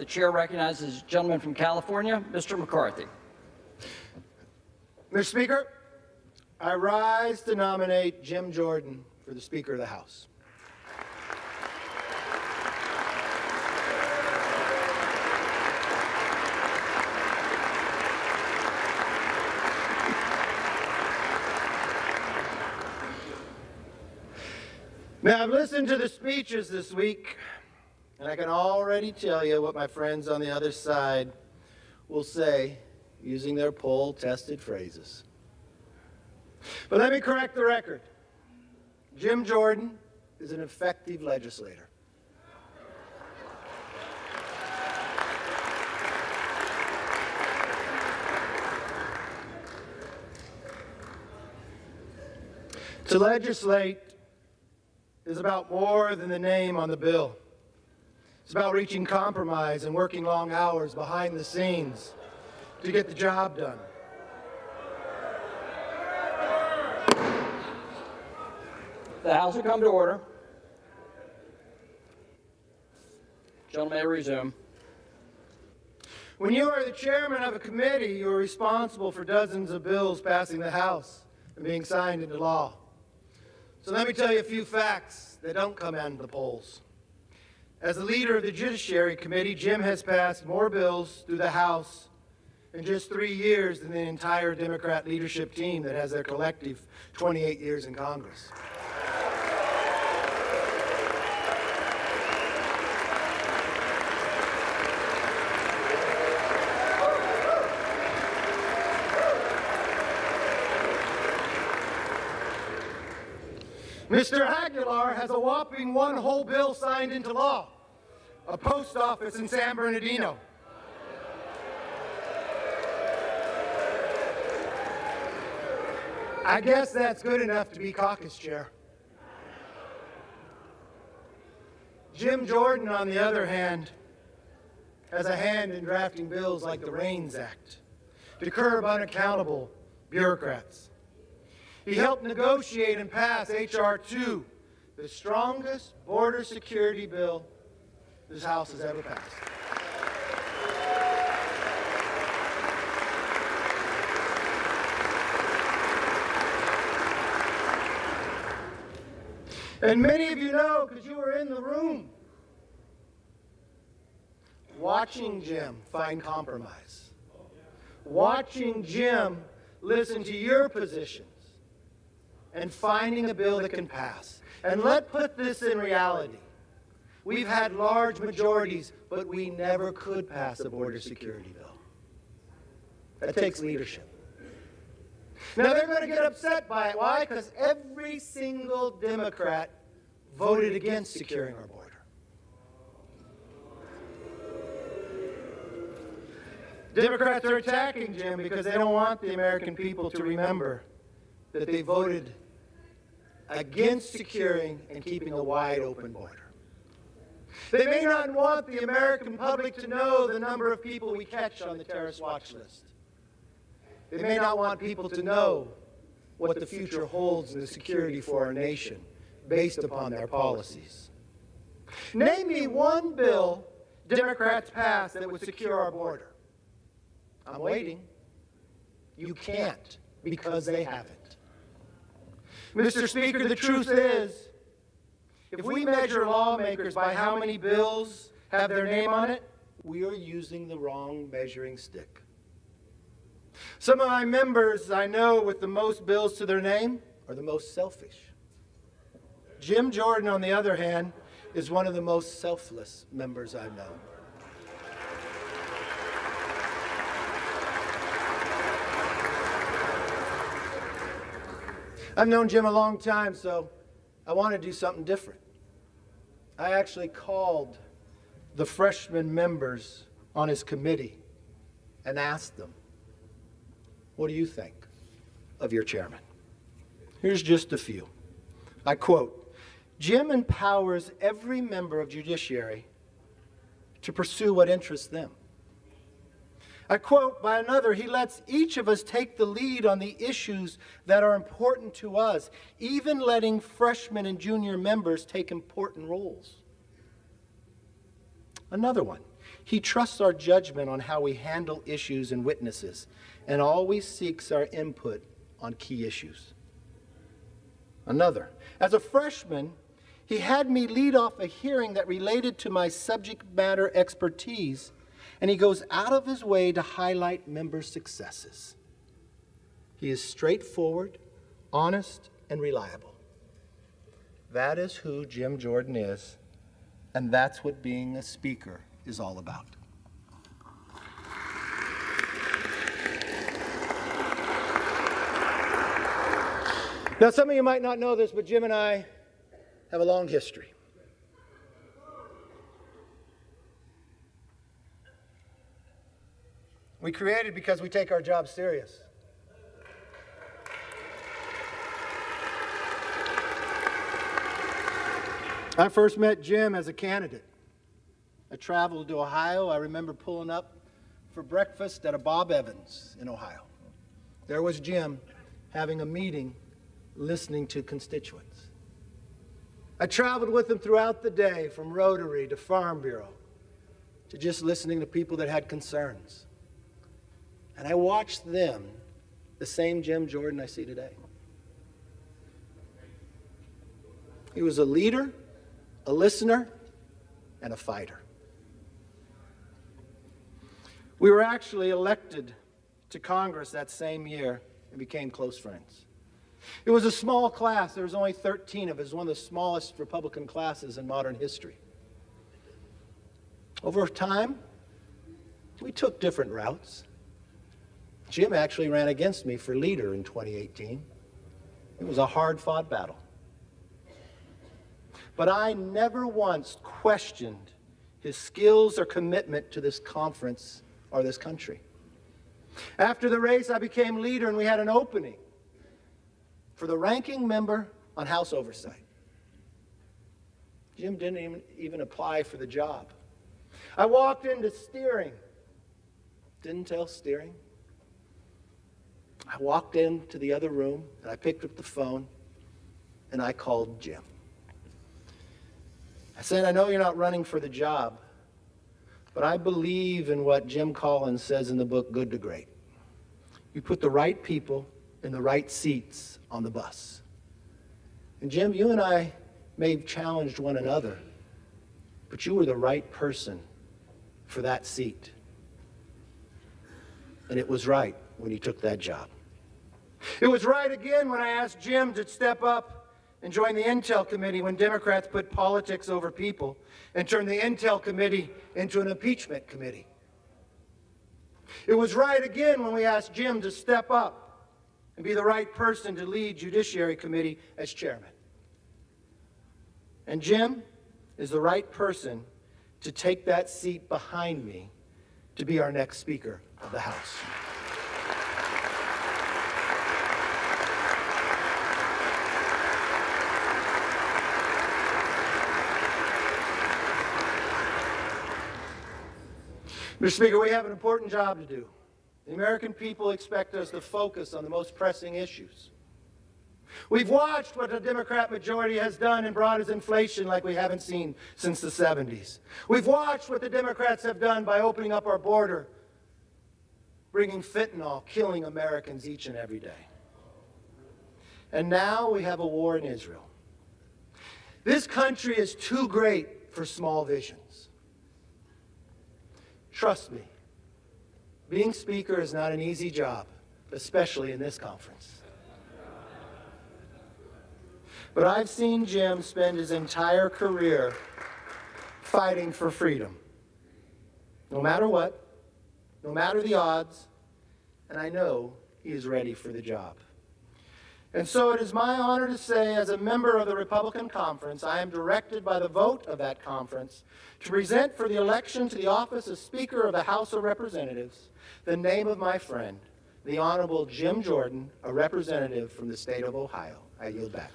The chair recognizes the gentleman from California, Mr. McCarthy. Mr. Speaker, I rise to nominate Jim Jordan for the Speaker of the House. Now, I've listened to the speeches this week, and I can already tell you what my friends on the other side will say using their poll tested phrases. But let me correct the record. Jim Jordan is an effective legislator. To legislate is about more than the name on the bill. It's about reaching compromise and working long hours behind the scenes to get the job done. The House will come to order. Gentlemen, may resume. When you are the chairman of a committee, you are responsible for dozens of bills passing the House and being signed into law. So let me tell you a few facts that don't come out of the polls. As the leader of the Judiciary Committee, Jim has passed more bills through the House in just three years than the entire Democrat leadership team that has their collective 28 years in Congress. Mr. Aguilar has a whopping one whole bill signed into law, a post office in San Bernardino. I guess that's good enough to be caucus chair. Jim Jordan, on the other hand, has a hand in drafting bills like the REINS Act to curb unaccountable bureaucrats. He helped negotiate and pass H.R. 2, the strongest border security bill this House has ever passed. And many of you know because you were in the room watching Jim find compromise, watching Jim listen to your positions, and finding a bill that can pass. And let's put this in reality. We've had large majorities, but we never could pass a border security bill. That takes leadership. Now they're going to get upset by it. Why? Because every single Democrat voted against securing our border. Democrats are attacking Jim because they don't want the American people to remember that they voted against securing and keeping a wide open border. They may not want the American public to know the number of people we catch on the terrorist watch list. They may not want people to know what the future holds in the security for our nation based upon their policies. Name me one bill Democrats passed that would secure our border. I'm waiting. You can't because they haven't. Mr. Speaker, the truth is, if we measure lawmakers by how many bills have their name on it, we are using the wrong measuring stick. Some of my members I know with the most bills to their name are the most selfish. Jim Jordan, on the other hand, is one of the most selfless members I know. I've known Jim a long time, so I want to do something different. I actually called the freshman members on his committee and asked them, What do you think of your chairman? Here's just a few. I quote Jim empowers every member of judiciary to pursue what interests them. I quote by another, he lets each of us take the lead on the issues that are important to us, even letting freshmen and junior members take important roles. Another one, He trusts our judgment on how we handle issues and witnesses, and always seeks our input on key issues. Another, as a freshman, he had me lead off a hearing that related to my subject matter expertise, and he goes out of his way to highlight member successes. He is straightforward, honest, and reliable. That is who Jim Jordan is, and that's what being a speaker is all about. Now, some of you might not know this, but Jim and I have a long history. We created because we take our job serious. I first met Jim as a candidate. I traveled to Ohio. I remember pulling up for breakfast at a Bob Evans in Ohio. There was Jim having a meeting, listening to constituents. I traveled with him throughout the day from Rotary to Farm Bureau to just listening to people that had concerns. And I watched them, the same Jim Jordan I see today. He was a leader, a listener, and a fighter. We were actually elected to Congress that same year and became close friends. It was a small class. There was only 13 of us, one of the smallest Republican classes in modern history. Over time, we took different routes. Jim actually ran against me for leader in 2018. It was a hard fought battle. But I never once questioned his skills or commitment to this conference or this country. After the race, I became leader and we had an opening for the ranking member on House Oversight. Jim didn't even, even apply for the job. I walked into steering, didn't tell steering. I walked into the other room and I picked up the phone and I called Jim. I said, I know you're not running for the job, but I believe in what Jim Collins says in the book Good to Great. You put the right people in the right seats on the bus. And Jim, you and I may have challenged one another, but you were the right person for that seat. And it was right when you took that job. It was right again when I asked Jim to step up and join the Intel Committee when Democrats put politics over people and turned the Intel Committee into an impeachment committee. It was right again when we asked Jim to step up and be the right person to lead Judiciary Committee as chairman. And Jim is the right person to take that seat behind me to be our next Speaker of the House. Mr. Speaker, we have an important job to do. The American people expect us to focus on the most pressing issues. We've watched what the Democrat majority has done and brought us inflation like we haven't seen since the 70s. We've watched what the Democrats have done by opening up our border, bringing fentanyl, killing Americans each and every day. And now we have a war in Israel. This country is too great for small visions. Trust me, being speaker is not an easy job, especially in this conference. But I've seen Jim spend his entire career fighting for freedom. No matter what, no matter the odds, and I know he is ready for the job. And so it is my honor to say, as a member of the Republican Conference, I am directed by the vote of that conference to present for the election to the office of Speaker of the House of Representatives the name of my friend, the Honorable Jim Jordan, a representative from the state of Ohio. I yield back.